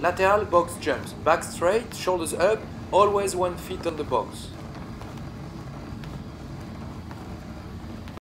Lateral box jumps. Back straight, shoulders up, always one foot on the box.